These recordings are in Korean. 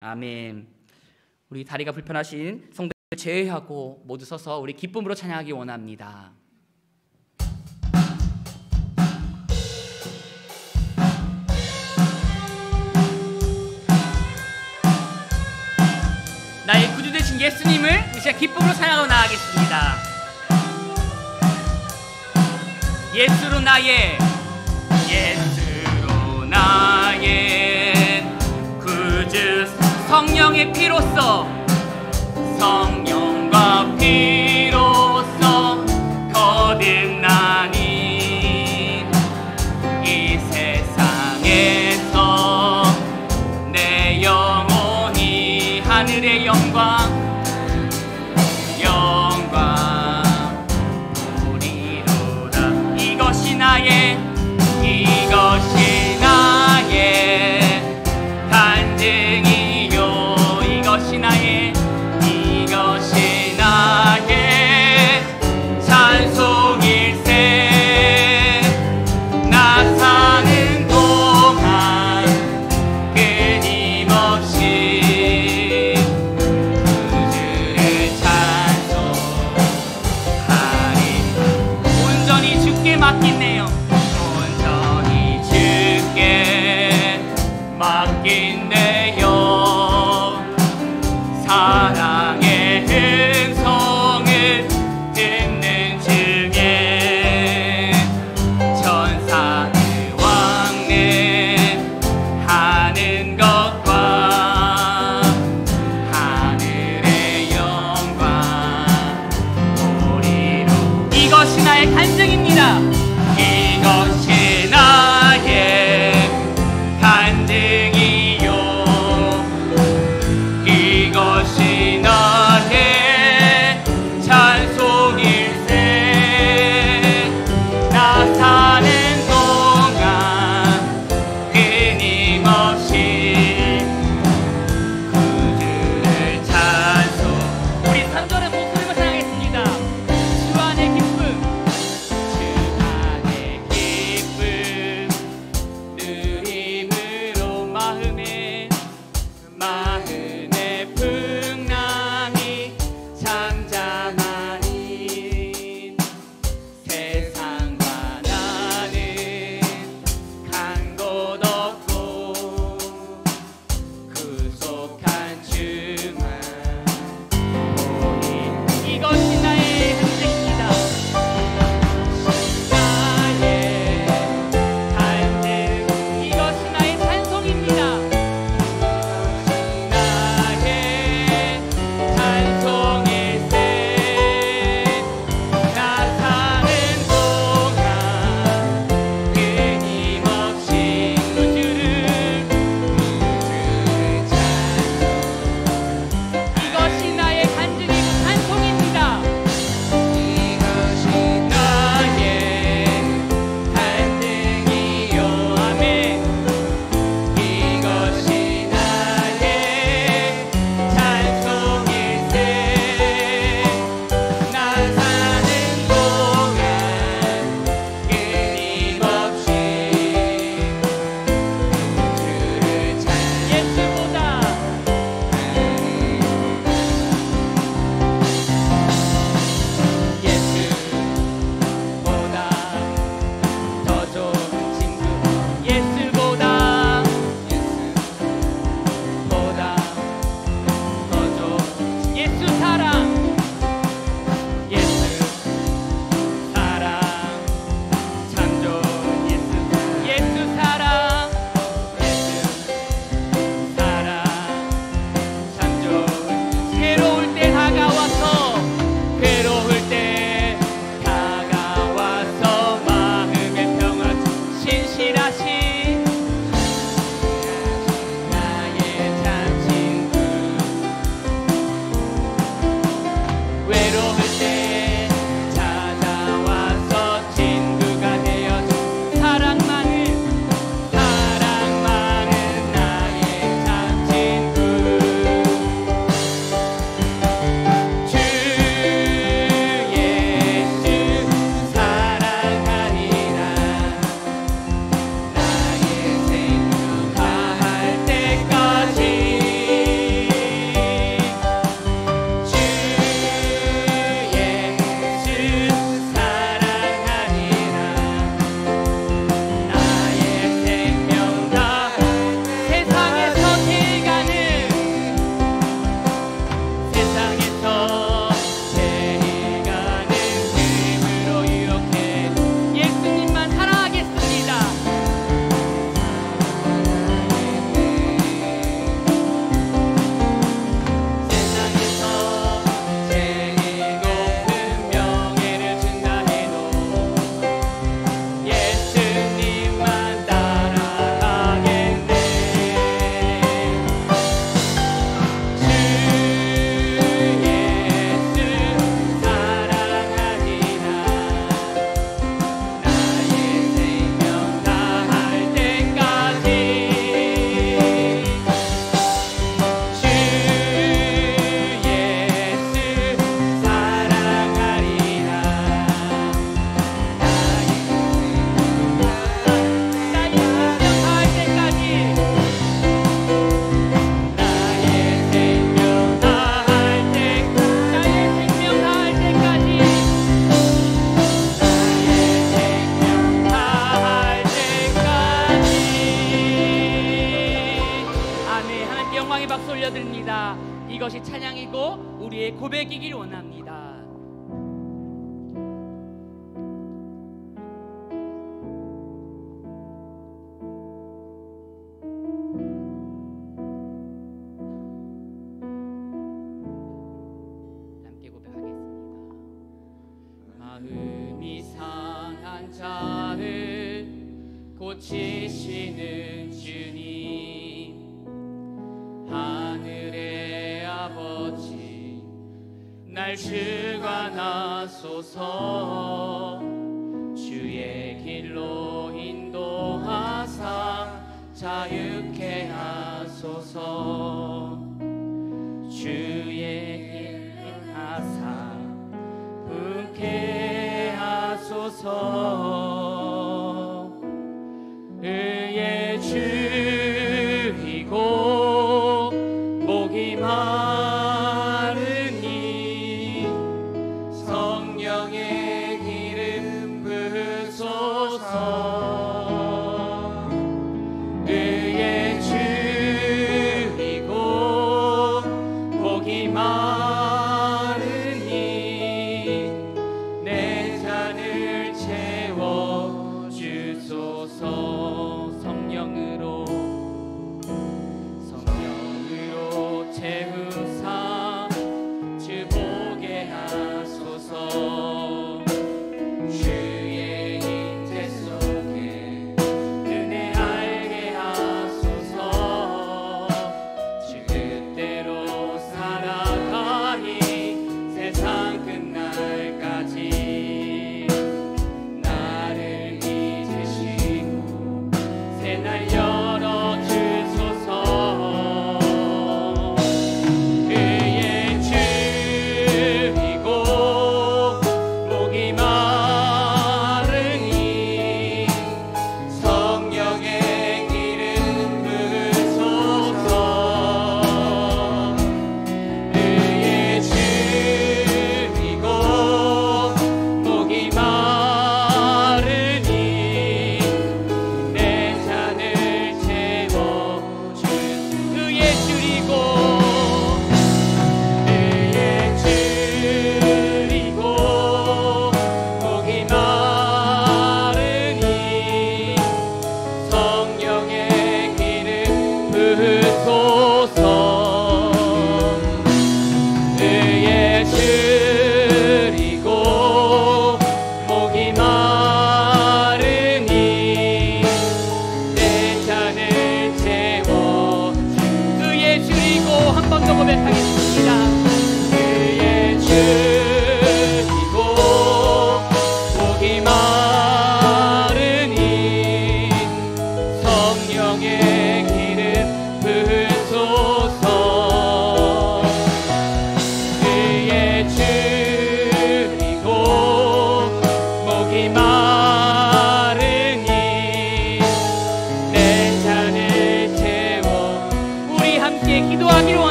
아멘. 우리 다리가 불편하신 성도들 제외하고 모두 서서 우리 기쁨으로 찬양하기 원합니다. 나의 구주 되신 예수님을 이 시간 기쁨으로 찬양하고 나가겠습니다. 예수로 나의 예수로 나 성령의 피로써 성 믿습니다. 이것이 찬양이고 우리의 고백이길 원합니다. 지시는 주님. 날씨가 나소서. 주의 길로 인도하사 자유케 하소서. 주의 길 하사 분케 하소서.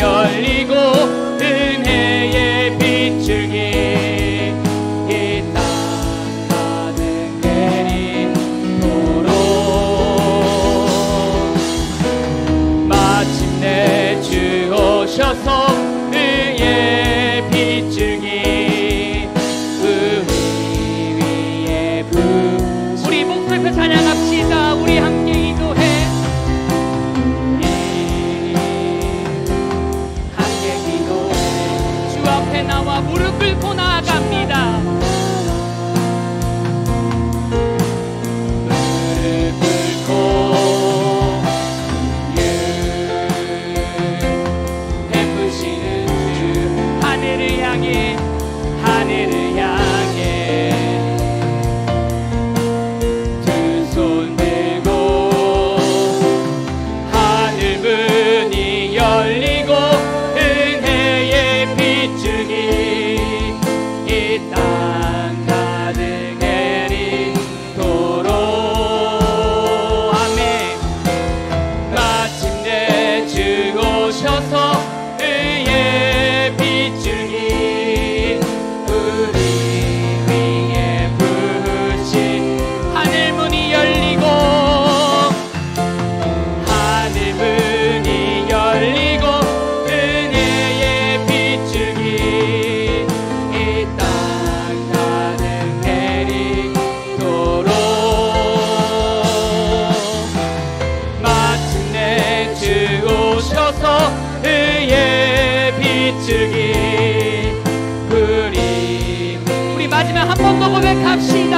열리고 은혜의 빛줄기 이땅 가득 내리도록 마침내 주 오셔서 의의 빛줄기 우리 위에 부 우리 목소리 찬양합시다 우리 함께 困难。she